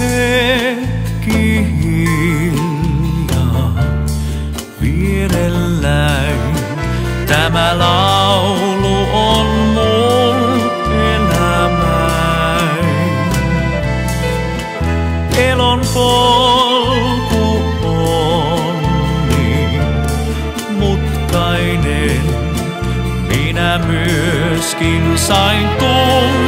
hetki hiljaa vierelläin. Tämä laulu on mun elämäin. Elon polku on niin mutkainen. Minä myöskin sain tuntea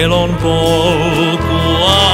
elon polkua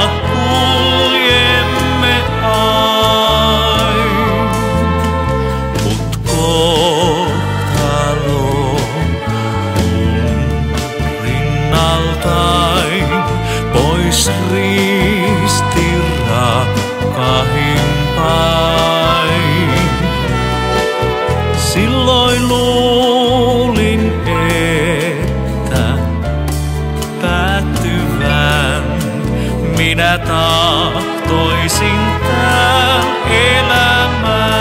minä tahtoisin tää elämään.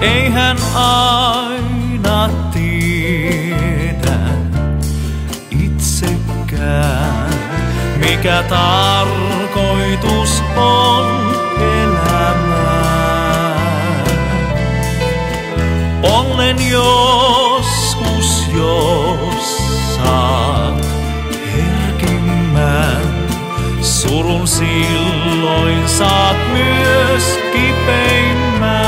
Eihän aina mikä tarkoitus on elämää. Onnen joskus, jos saat herkimmän, surun silloin saat myös kipeimmän.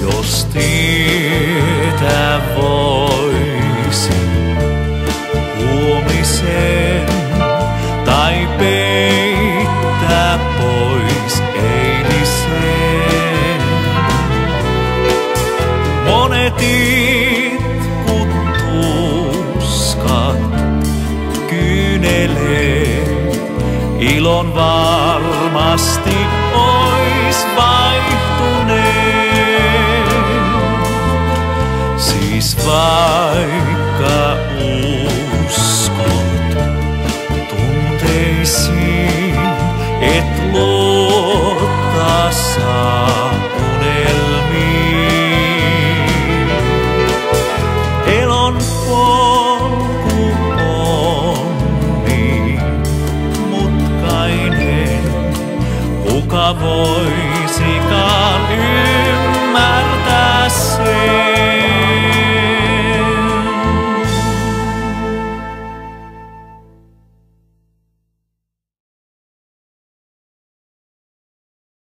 Jos tietää kyyneleet, ilon varmasti ois vaihtuneet. Siis vaikka